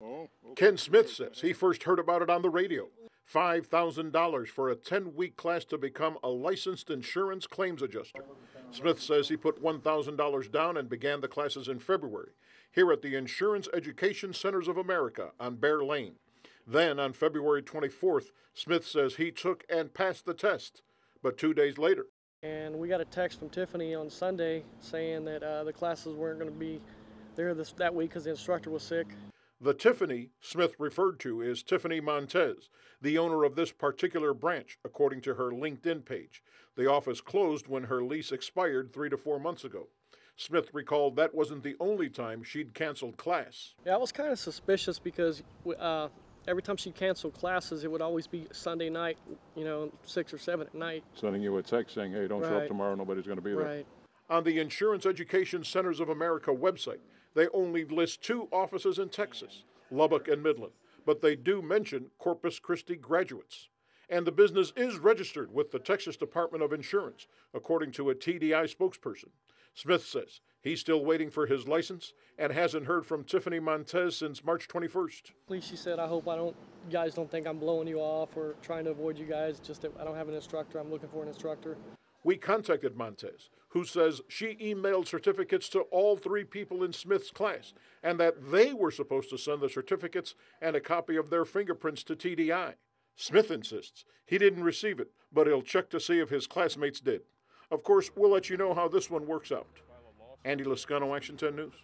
Oh, okay. Ken Smith says he first heard about it on the radio. $5,000 for a 10 week class to become a licensed insurance claims adjuster. Smith says he put $1,000 down and began the classes in February here at the Insurance Education Centers of America on Bear Lane. Then on February 24th, Smith says he took and passed the test. But two days later, And we got a text from Tiffany on Sunday saying that uh, the classes weren't going to be there this that week because the instructor was sick. The Tiffany Smith referred to is Tiffany Montez, the owner of this particular branch, according to her LinkedIn page. The office closed when her lease expired three to four months ago. Smith recalled that wasn't the only time she'd canceled class. Yeah, I was kind of suspicious because uh, every time she canceled classes, it would always be Sunday night, you know, six or seven at night. Sending you a text saying, hey, don't show up tomorrow, nobody's going to be there. Right. On the Insurance Education Centers of America website, they only list two offices in Texas, Lubbock and Midland, but they do mention Corpus Christi graduates. And the business is registered with the Texas Department of Insurance, according to a TDI spokesperson. Smith says he's still waiting for his license and hasn't heard from Tiffany Montez since March 21st. Please, she said, I hope I don't, you guys don't think I'm blowing you off or trying to avoid you guys. Just I don't have an instructor. I'm looking for an instructor. We contacted Montez, who says she emailed certificates to all three people in Smith's class and that they were supposed to send the certificates and a copy of their fingerprints to TDI. Smith insists he didn't receive it, but he'll check to see if his classmates did. Of course, we'll let you know how this one works out. Andy Lascano, Action 10 News.